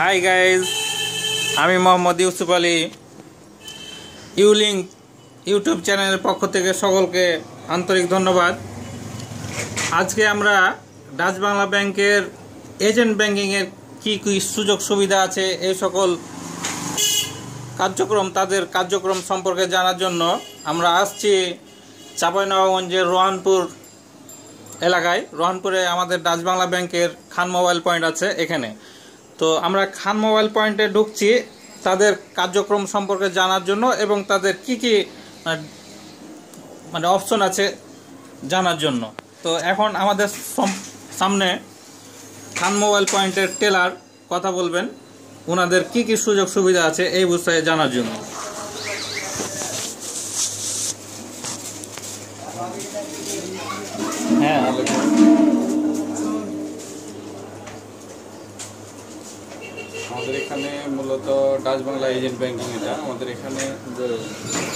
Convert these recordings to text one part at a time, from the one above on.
High guys আমি মোহাম্মদ ইউসুফ আলী। ইউলিঙ্ক YouTube চ্যানেলের পক্ষ থেকে সকলকে আন্তরিক ধন্যবাদ। আজকে আমরা ডাচ বাংলা ব্যাংকের এজেন্ট ব্যাংকিংয়ের কী কী সুযোগ সুবিধা আছে, এই সকল কার্যক্রম, তাদের কার্যক্রম সম্পর্কে জানার জন্য আমরা আসছি চাঁপাইনবাবগঞ্জের রোহানপুর এলাকায়। রোহানপুরে আমাদের ডাচ বাংলা ব্যাংকের খান মোবাইল পয়েন্ট আছে এখানে। তো আমরা খান মোবাইল পয়েন্টে ঢুকছি তাদের কার্যক্রম সম্পর্কে জানার জন্য এবং তাদের কি কি মানে অপশন আছে জানার জন্য। তো এখন আমাদের সামনে খান মোবাইল পয়েন্টের টেলার কথা বলবেন। ওনাদের কি কি সুযোগ সুবিধা আছে এই বিষয়ে জানার জন্য। হ্যাঁ আমাদের এখানে মূলত ডাচ বাংলা এজেন্ট ব্যাংকিং এটা। আমাদের এখানে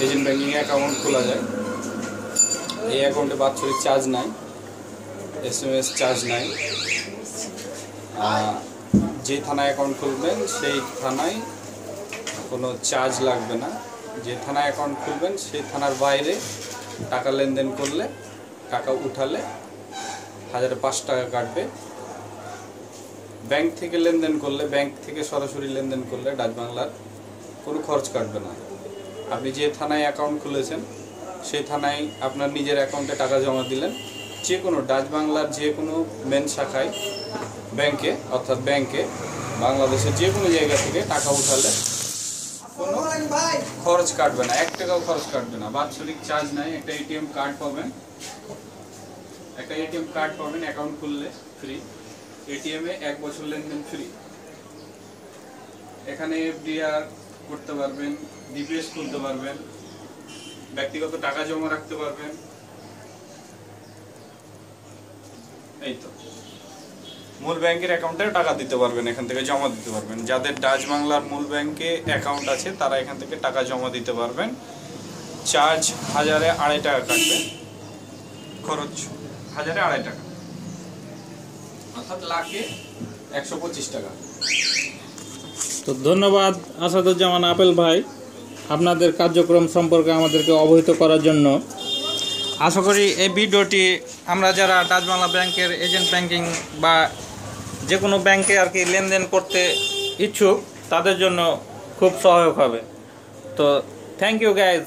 এজেন্ট ব্যাংকিং অ্যাকাউন্ট খোলা যায়। এই অ্যাকাউন্টে বাৎসরিক চার্জ নাই। এস এম এস চার্জ নাই। যে থানায় অ্যাকাউন্ট খুলবেন, সেই থানায় কোনো চার্জ লাগবে না। যে থানায় অ্যাকাউন্ট খুলবেন, সেই থানার বাইরে টাকা লেনদেন করলে, টাকা উঠালে হাজারে পাঁচ টাকা কাটবে। ব্যাংক থেকে লেনদেন করলে, ব্যাংক থেকে সরাসরি লেনদেন করলে ডাচ বাংলার কোনো খরচ কাটবে না। আপনি যে থানায় অ্যাকাউন্ট খুলেছেন, সেই থানায় আপনার নিজের অ্যাকাউন্টে টাকা জমা দিলেন। যে কোনো ডাচ বাংলার যে কোনো মেন শাখায় ব্যাংকে, অর্থাৎ ব্যাংকে, বাংলাদেশের যে কোনো জায়গা থেকে টাকা উঠালে কোনো খরচ কাটবে না। এক টাকাও খরচ কাটবে না। বাৎসরিক চার্জ নাই। একটা এটিএম কার্ড পাবেন। একটা এটিএম কার্ড পাবেন। অ্যাকাউন্ট খুললে ফ্রি এটিএমে এক বছর লেনদেন ফ্রি এখানে এফডিআর করতে পারবেন ডিপিএস খুলতে পারবেন, ব্যক্তিগত টাকা জমা রাখতে পারবেন। এই তো। মূল ব্যাংকের অ্যাকাউন্টে টাকা দিতে পারবেন, এখান থেকে জমা দিতে পারবেন। যাদের ডাচ বাংলার মূল ব্যাংকে অ্যাকাউন্ট আছে, তারা এখান থেকে টাকা জমা দিতে পারবেন। চার্জ হাজারে আড়াই টাকা কাটবে। খরচ হাজারে আড়াই টাকা। অর্থাৎ লাখে একশো পঁচিশ টাকা। তো ধন্যবাদ আসাদুজ্জামান আপেল ভাই আপনাদের কার্যক্রম সম্পর্কে আমাদেরকে অবহিত করার জন্য। আশা করি এই ভিডিওটি আমরা যারা ডাচ বাংলা ব্যাংকের এজেন্ট ব্যাংকিং বা যে কোনো ব্যাংকে আর কি লেনদেন করতে ইচ্ছুক তাদের জন্য খুব সহায়ক হবে। তো থ্যাংক ইউ গাইজ